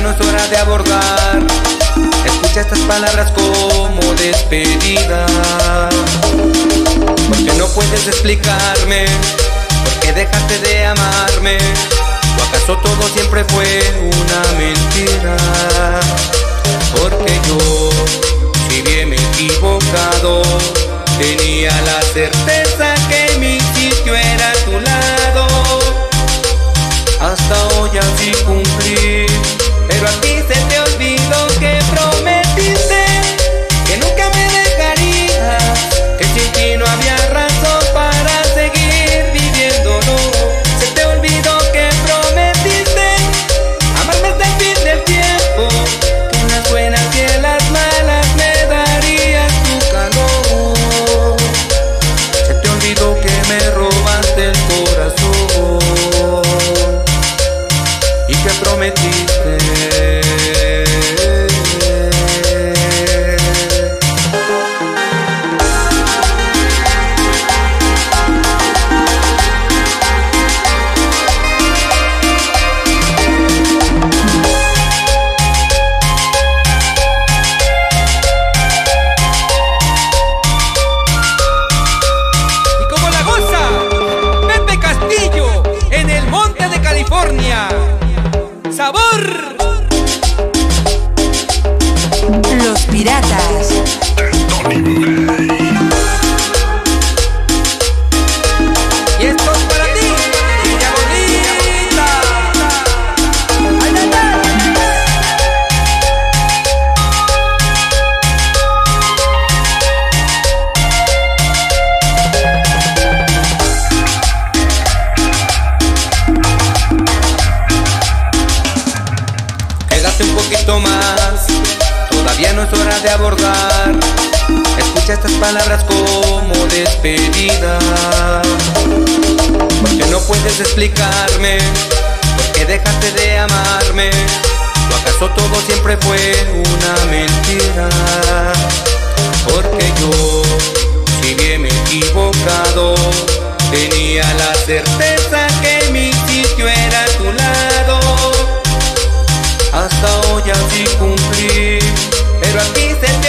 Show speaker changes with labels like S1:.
S1: de abordar. Escucha estas palabras como despedida. Porque no puedes explicarme por qué dejaste de amarme. ¿O acaso todo siempre fue una mentira? Porque yo, si bien me he equivocado, tenía la certeza corazón y que prometiste. Un poquito más, todavía no es hora de abordar. Escucha estas palabras como despedida. Porque no puedes explicarme por qué dejaste de amarme. ¿O acaso todo siempre fue una mentira? Porque yo, si bien me he equivocado, tenía la certeza Hasta hoy así cumplí, pero a ti se te